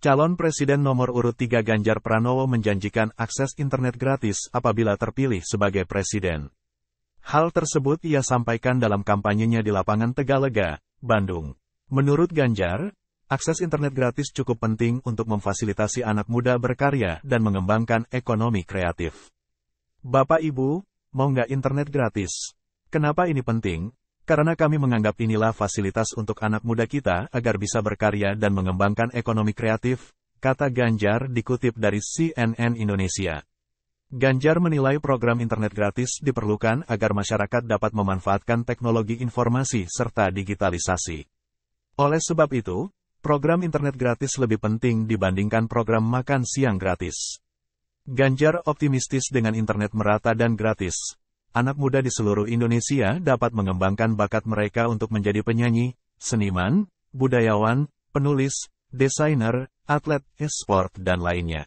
Calon Presiden nomor urut 3 Ganjar Pranowo menjanjikan akses internet gratis apabila terpilih sebagai presiden. Hal tersebut ia sampaikan dalam kampanyenya di lapangan Tegalega, Bandung. Menurut Ganjar, akses internet gratis cukup penting untuk memfasilitasi anak muda berkarya dan mengembangkan ekonomi kreatif. Bapak Ibu, mau nggak internet gratis? Kenapa ini penting? Karena kami menganggap inilah fasilitas untuk anak muda kita agar bisa berkarya dan mengembangkan ekonomi kreatif, kata Ganjar dikutip dari CNN Indonesia. Ganjar menilai program internet gratis diperlukan agar masyarakat dapat memanfaatkan teknologi informasi serta digitalisasi. Oleh sebab itu, program internet gratis lebih penting dibandingkan program makan siang gratis. Ganjar optimistis dengan internet merata dan gratis, anak muda di seluruh Indonesia dapat mengembangkan bakat mereka untuk menjadi penyanyi, seniman, budayawan, penulis, desainer, atlet, e-sport, dan lainnya.